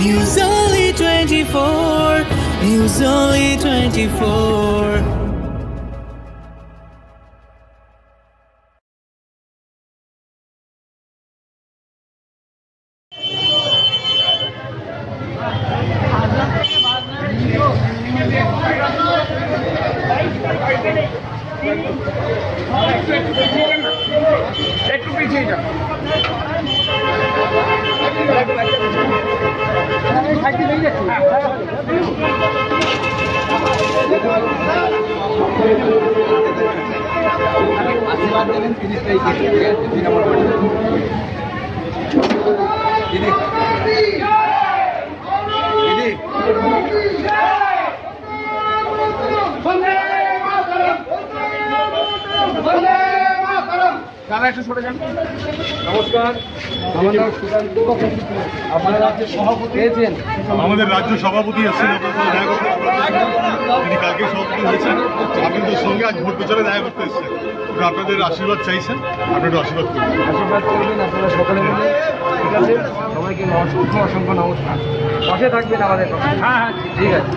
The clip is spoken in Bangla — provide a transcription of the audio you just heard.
News Only 24. News Only 24. একটু পিছিয়ে যান আশীর্বাদ দেবেন তিরিশ তারিখে ঠিক আছে দুই নম্বর দাদা একটু সরে যান? নমস্কার আমার নাম সুকান্ত। আপনারা যে সভাপতি? পেয়েছেন আমাদের রাজ্য সভাপতি এসেছেন করতে তিনি কালকে সভাপতি হয়েছেন? আপনাদের সঙ্গে আজ ভোট প্রচারে দেখা করতে এসেছেন। তো আপনাদের আশীর্বাদ চাইছেন আপনাদের আশীর্বাদ করবেন আশীর্বাদ করবেন আপনারা সকলে মিলে। ঠিক আছে? সবাইকে অসংখ্য অসংখ্য নমস্কার। পাশে থাকবেন আমাদের হ্যাঁ হ্যাঁ ঠিক আছে।